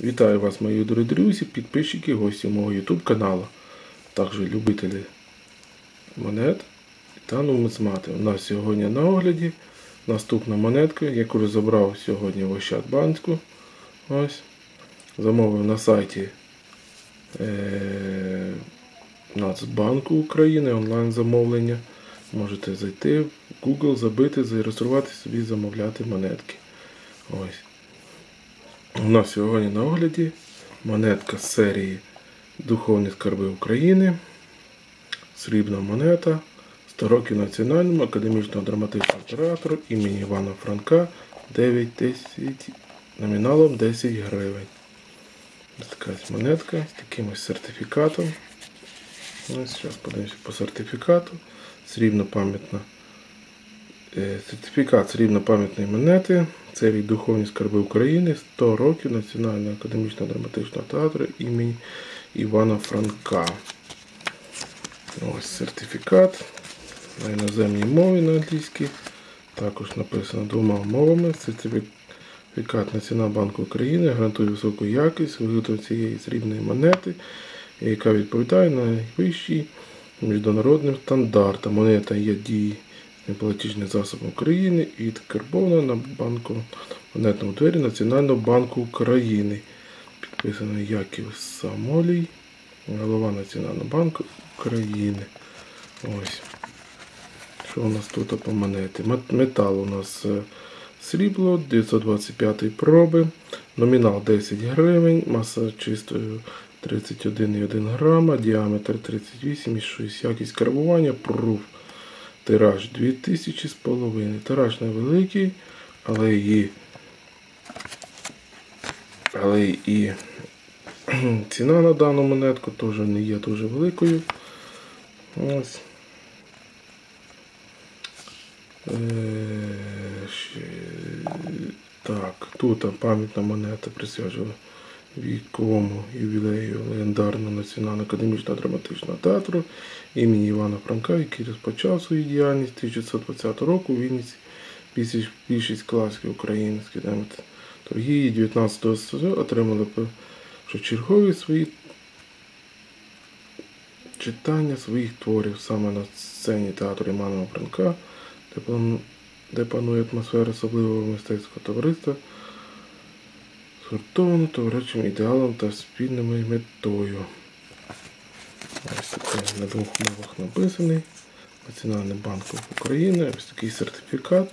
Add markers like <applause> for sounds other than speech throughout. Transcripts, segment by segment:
Вітаю вас, мої дорогі друзі, підписчики, гості мого YouTube каналу, також любителі монет та нумизмати. У нас сьогодні на огляді наступна монетка, яку розібрав сьогодні в Ощадбанку. Ось. Замовив на сайті е- Нацбанку України онлайн замовлення. Можете зайти в Google, забити, зареєструвати собі, замовляти монетки. Ось. У нас сьогодні на огляді монетка з серії Духовні скарби України. Срібна монета 100 років Національному академічного драматичного театру імені Івана Франка 9 тисяч номіналом 10 гривень. Така монетка з таким ось сертифікатом. Ось зараз подивимося по сертифікату. Срібно пам'ятна. Е, Сертифікат срібно-пам'ятної монети серії Духовні скарби України 100 років Національного академічного драматичного театру імені Івана Франка. Ось сертифікат на іноземній мові на англійській. Також написано двома мовами. Сертифікат Національного банку України гарантує високу якість виготовлення цієї срібної монети, яка відповідає найвищим міжнародним стандартам. Монета є дії платіжний засоб України і карбована на банку монетному двері Національного банку України. Підписаний Яків Самолій, голова Національного банку України. Ось. Що у нас тут по монети? Метал у нас е, срібло 925 проби, номінал 10 гривень, маса чистою 31,1 грама, діаметр 38,6, якість карбування, пруф. Тираж 2000 з половиною. Тираж невеликий, але і але і <clears throat> ціна на дану монетку теж не є дуже великою. Ось. Е, так, тут пам'ятна монета присвячена віковому ювілею легендарного Національного академічного драматичного театру імені Івана Франка, який розпочав свою діяльність 1920 року у Вінниці більшість класиків української торгії 19 століття отримали першочергові свої читання своїх творів саме на сцені театру Івана Франка, де панує атмосфера особливого мистецького товариства згуртовано товаричим ідеалом та спільною метою. Ось такий на двох мовах написаний. Національний банк України. Ось такий сертифікат.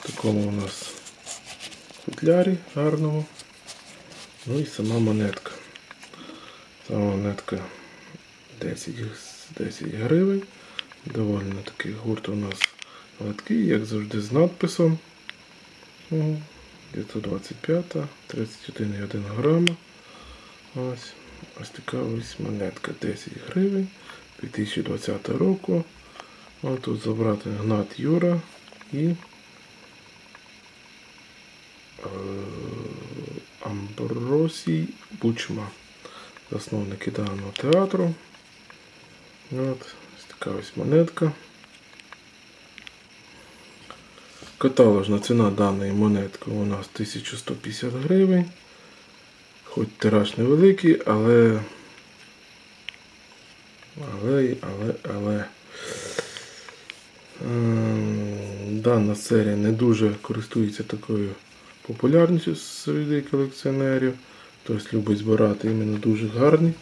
В такому у нас футлярі гарному. Ну і сама монетка. Сама монетка 10 10 гривень. Доволі такий гурт у нас легкий, як завжди, з надписом. 925, 31,1 грама. Ось ось така ось монетка 10 гривень 2020 року. Ось тут забрати Гнат Юра і е, Амбросій Бучма, засновники даного театру. От, Ось така ось монетка. Каталожна ціна даної монетки у нас 1150 гривень. Хоч тираж невеликий, але але, але, але дана серія не дуже користується такою популярністю серед колекціонерів. Хтось любить збирати іменно дуже гарні.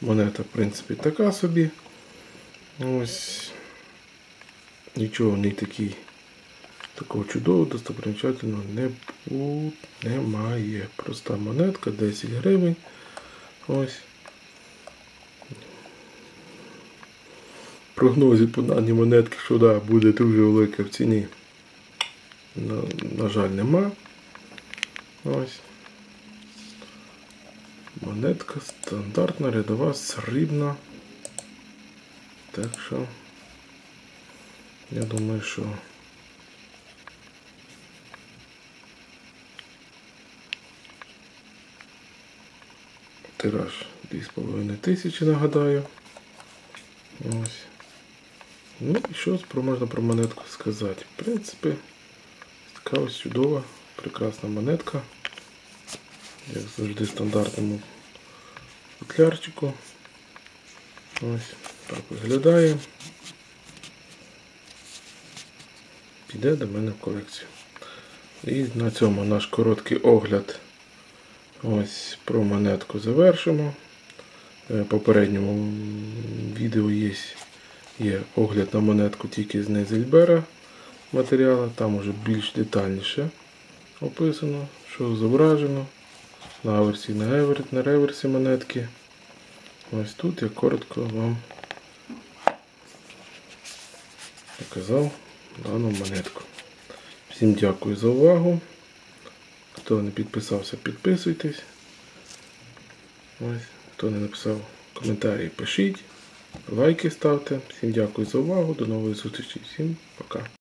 Монета, в принципі, така собі. Ось нічого не такий Такого чудового достопримічательного не немає. Проста монетка, 10 гривень. Ось. Прогнозі по даній монетки, що да, буде дуже велика в ціні. На, на жаль, нема. Ось. Монетка стандартна, рядова, срібна. Так що, я думаю, що Тираж 2,5 тисячі, нагадаю. Ось. Ну і що можна про монетку сказати? В принципі, така ось чудова, прекрасна монетка. як завжди, стандартному футлярчику. Ось так виглядає. Піде до мене в колекцію. І на цьому наш короткий огляд ось про монетку завершимо. Е, В попередньому відео є, є огляд на монетку тільки з Незельбера матеріалу. Там уже більш детальніше описано, що зображено на аверсі, на, евер, на реверсі монетки. Ось тут я коротко вам показав дану монетку. Всім дякую за увагу. Хто не підписався, підписуйтесь. Ось, хто не написав коментарі, пишіть, лайки ставте. Всім дякую за увагу. До нової зустрічі. Всім пока.